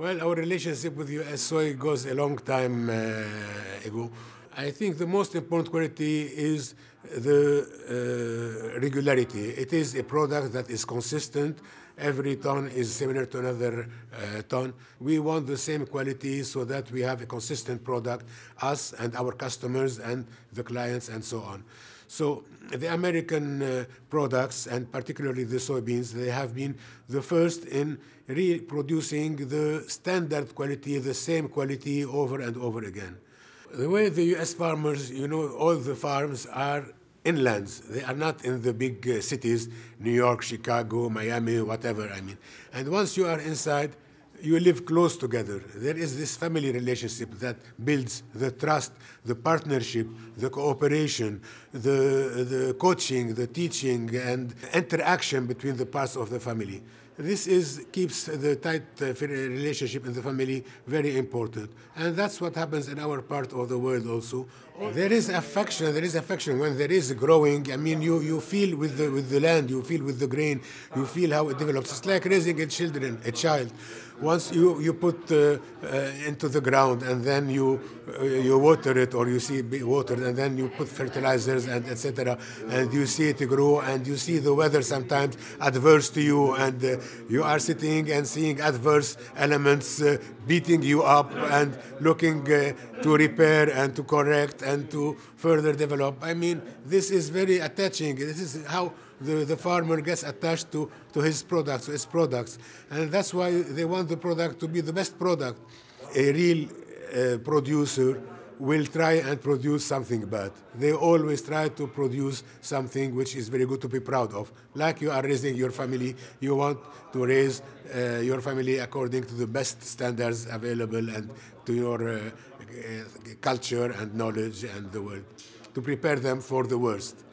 Well, our relationship with US soy goes a long time uh, ago. I think the most important quality is the uh, regularity. It is a product that is consistent. Every ton is similar to another uh, ton. We want the same quality so that we have a consistent product, us and our customers and the clients and so on. So the American uh, products, and particularly the soybeans, they have been the first in reproducing the standard quality, the same quality over and over again. The way the U.S. farmers, you know, all the farms are inlands. They are not in the big uh, cities, New York, Chicago, Miami, whatever, I mean. And once you are inside, you live close together. There is this family relationship that builds the trust, the partnership, the cooperation, the, the coaching, the teaching, and interaction between the parts of the family. This is, keeps the tight uh, relationship in the family very important. And that's what happens in our part of the world also. There is affection, there is affection when there is growing. I mean, you, you feel with the, with the land, you feel with the grain, you feel how it develops. It's like raising a children, a child once you, you put uh, uh, into the ground and then you uh, you water it or you see it watered and then you put fertilizers and etc and you see it grow and you see the weather sometimes adverse to you and uh, you are sitting and seeing adverse elements uh, beating you up and looking uh, to repair and to correct and to further develop. I mean this is very attaching. This is how the, the farmer gets attached to, to his products, his products. And that's why they want the product to be the best product. A real uh, producer will try and produce something bad. They always try to produce something which is very good to be proud of. Like you are raising your family, you want to raise uh, your family according to the best standards available and to your uh, uh culture and knowledge and the world, to prepare them for the worst.